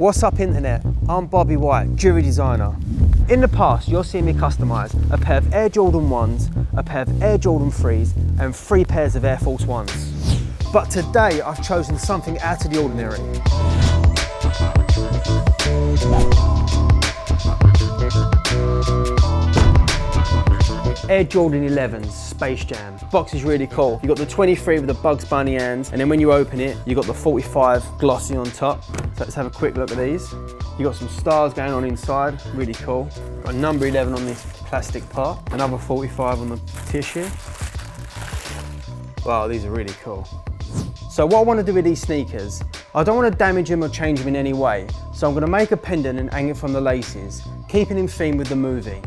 What's up internet? I'm Bobby White, jewelry designer. In the past, you'll see me customise a pair of Air Jordan 1s, a pair of Air Jordan 3s and three pairs of Air Force 1s. But today I've chosen something out of the ordinary. Air Jordan 11s, Space Jam. Box is really cool. You've got the 23 with the Bugs Bunny hands, and then when you open it, you've got the 45 glossy on top. So let's have a quick look at these. You've got some stars going on inside, really cool. Got a number 11 on this plastic part, another 45 on the tissue. Wow, these are really cool. So what I want to do with these sneakers, I don't want to damage them or change them in any way. So I'm going to make a pendant and hang it from the laces, keeping in theme with the movie.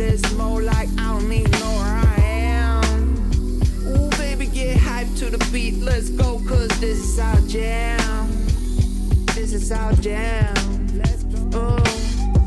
Of this more like I don't even know where I am. Ooh, baby, get hyped to the beat, let's go, cause this is our jam. This is our jam. Oh,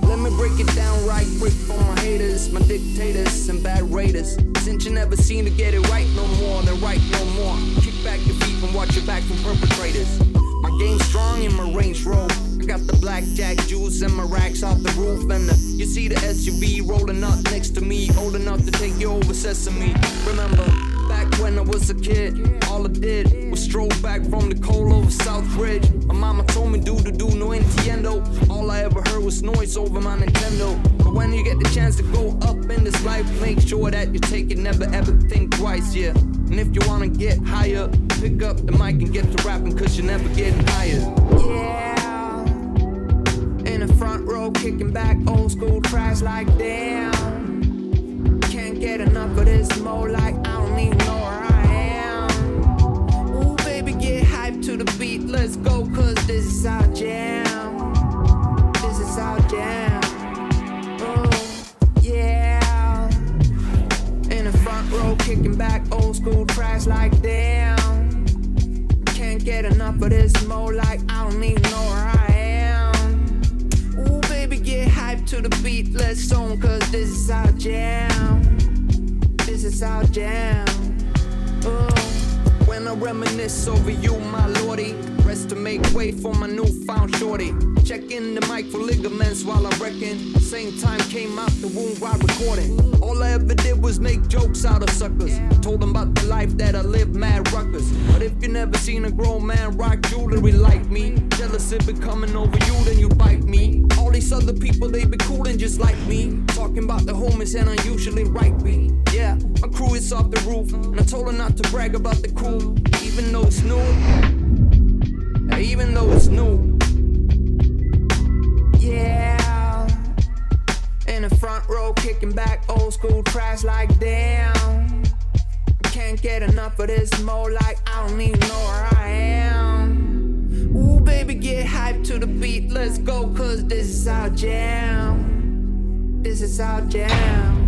let me break it down right quick for my haters, my dictators, and bad raiders. Since you never seem to get it right no more, then right no more. Kick back your feet and watch your back from perpetrators. My game strong in my range roll. Got the blackjack juice and my racks off the roof. And the, you see the SUV rolling up next to me, old enough to take you over Sesame. Remember, back when I was a kid, all I did was stroll back from the cold over Southbridge. My mama told me do to do no Nintendo. All I ever heard was noise over my Nintendo. But when you get the chance to go up in this life, make sure that you take it, never ever think twice, yeah. And if you wanna get higher, pick up the mic and get to rapping, cause you're never getting higher. Front row kicking back old school tracks like damn. Can't get enough of this more like I don't even know where I am. Ooh, baby, get hyped to the beat, let's go, cause this is our jam. This is our jam. Oh, yeah. In the front row kicking back old school tracks like damn. Can't get enough of this more like I don't even know where I am the beat, let's cause this is our jam. This is our jam. Oh. When I reminisce over you, my lordy. Rest to make way for my newfound shorty. Checking the mic for ligaments while I reckon. Same time came out the womb while recording. All I ever did was make jokes out of suckers. Told them about the life that I live, mad ruckers. But if you never seen a grown man rock jewelry like me, jealous if it coming over you, then you bite me. All these other people, they be coolin' just like me. Talking about the homies and I usually write me. Yeah, my crew is off the roof. And I told her not to brag about the crew, even though it's new. Even though it's new. Yeah. In the front row, kicking back old school tracks like damn. Can't get enough of this more like I don't even know where I am. Ooh, baby, get hyped to the beat. Let's go, cause this is our jam. This is our jam.